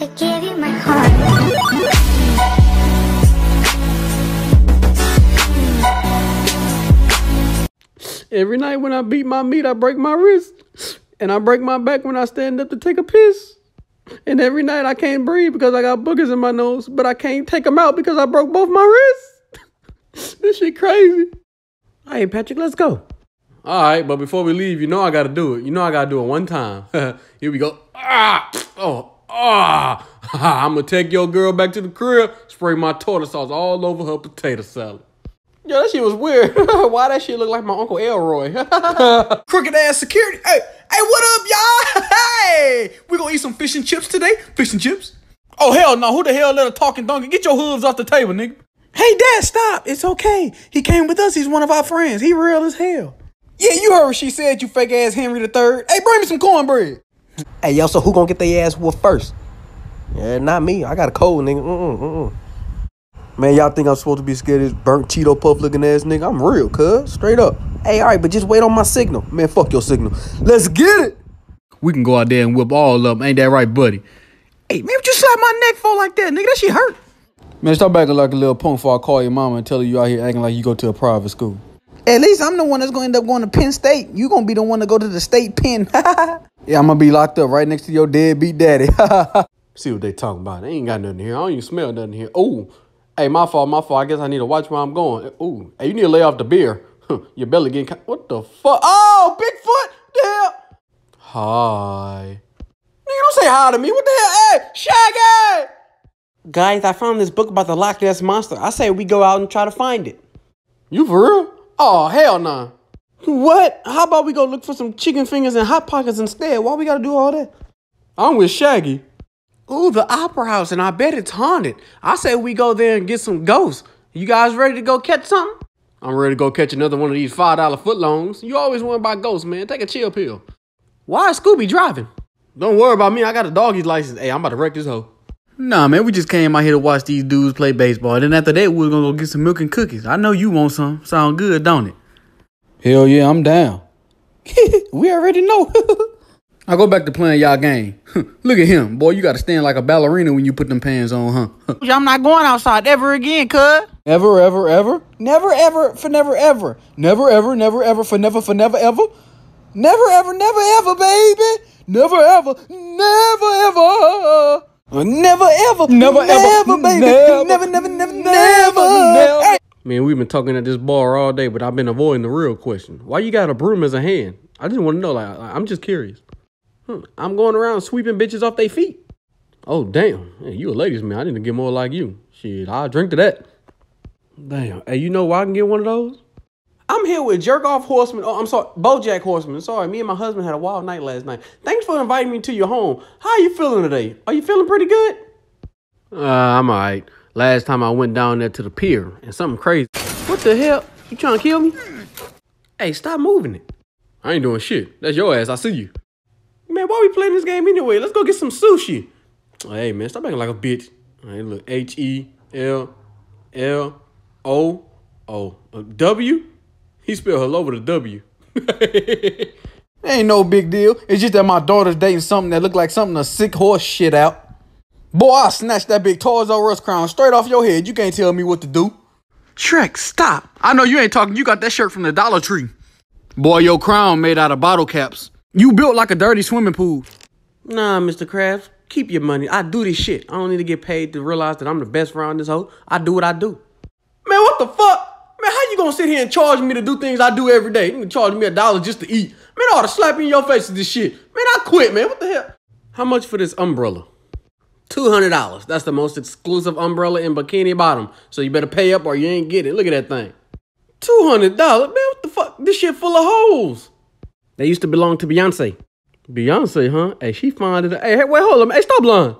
I gave you my heart. Every night when I beat my meat, I break my wrist. And I break my back when I stand up to take a piss. And every night I can't breathe because I got boogers in my nose, but I can't take them out because I broke both my wrists. this shit crazy. Hey, Patrick, let's go. All right, but before we leave, you know I got to do it. You know I got to do it one time. Here we go. Ah, oh, ah. I'm to take your girl back to the crib, spray my tartar sauce all over her potato salad. Yo, that shit was weird. Why that shit look like my Uncle Elroy? Crooked ass security. Hey, hey, what up, y'all? Hey, we gonna eat some fish and chips today? Fish and chips? Oh hell no! Who the hell let a talking donkey? Get your hooves off the table, nigga. Hey, Dad, stop! It's okay. He came with us. He's one of our friends. He real as hell. Yeah, you heard what she said. You fake ass Henry III. Hey, bring me some cornbread. Hey, yo, so who gonna get their ass whooped first? Yeah, not me. I got a cold, nigga. Mm-mm, mm-mm. Man, y'all think I'm supposed to be scared of this burnt Cheeto puff looking ass nigga? I'm real, cuz. Straight up. Hey, all right, but just wait on my signal. Man, fuck your signal. Let's get it. We can go out there and whip all of them. Ain't that right, buddy? Hey, man, what you slap my neck for like that, nigga? That shit hurt. Man, stop acting like a little punk before I call your mama and tell her you out here acting like you go to a private school. At least I'm the one that's gonna end up going to Penn State. You gonna be the one to go to the state pen. yeah, I'm gonna be locked up right next to your deadbeat daddy. See what they talking about. They ain't got nothing here. I don't even smell nothing here. Ooh. Hey, my fault, my fault. I guess I need to watch where I'm going. Ooh. Hey, you need to lay off the beer. Your belly getting... Ca- what the fuck? Oh, Bigfoot! The hell? Hi. Nigga, don't say hi to me. What the hell? Hey, Shaggy! Guys, I found this book about the Loch Ness Monster. I say we go out and try to find it. You for real? Oh, hell nah. What? How about we go look for some chicken fingers and hot pockets instead? Why we gotta do all that? I'm with Shaggy. Ooh, the Opera House, and I bet it's haunted. I say we go there and get some ghosts. You guys ready to go catch something? I'm ready to go catch another one of these $5 footlongs. You always want to buy ghosts, man. Take a chill pill. Why is Scooby driving? Don't worry about me. I got a doggy's license. Hey, I'm about to wreck this hoe. Nah, man, we just came out here to watch these dudes play baseball. And then after that, we are gonna go get some milk and cookies. I know you want some. Sound good, don't it? Hell yeah, I'm down. we already know. I go back to playing y'all game. Look at him. Boy, you gotta stand like a ballerina when you put them pants on, huh? I'm not going outside ever again, cuz. Ever, ever, ever? Never, ever, for never, ever. Never, ever, never, ever, for never, for never, ever. Never, ever, never, ever, baby. Never, ever, never, ever. Never, ever, never, ever, baby. Never, never, never, never, never. Man, we've been talking at this bar all day, but I've been avoiding the real question. Why you got a broom as a hand? I just want to know. Like, I'm just curious. Hmm. I'm going around sweeping bitches off their feet. Oh, damn. Hey, you a ladies man. I need to get more like you. Shit, I'll drink to that. Damn. Hey, you know where I can get one of those? I'm here with Jerk Off Horseman. Oh, I'm sorry, Bojack Horseman. Sorry, me and my husband had a wild night last night. Thanks for inviting me to your home. How are you feeling today? Are you feeling pretty good? Uh, I'm all right. Last time I went down there to the pier and something crazy. What the hell? You trying to kill me? Hey, stop moving it. I ain't doing shit. That's your ass. I see you. Man, why we playing this game anyway? Let's go get some sushi. Hey, man, stop acting like a bitch. Hey, look, H E L L O O W. He spelled hello with a W. Ain't no big deal. It's just that my daughter's dating something that looked like something a sick horse shit out. Boy, I snatched that big Toys R Us crown straight off your head. You can't tell me what to do. Shrek, stop. I know you ain't talking. You got that shirt from the Dollar Tree. Boy, your crown made out of bottle caps. You built like a dirty swimming pool. Nah, Mr. Krabs, keep your money. I do this shit. I don't need to get paid to realize that I'm the best around this hoe. I do what I do. Man, what the fuck? Man, how you gonna sit here and charge me to do things I do every day? You can charge me a dollar just to eat. Man, I ought to slap you in your face with this shit. Man, I quit, man. What the hell? How much for this umbrella? $200. That's the most exclusive umbrella in Bikini Bottom. So you better pay up or you ain't get it. Look at that thing. $200? Man, what the fuck? This shit full of holes. They used to belong to Beyonce. Beyonce, huh? Hey, she fine. Hey, hey, wait, hold on. Hey, stop lying.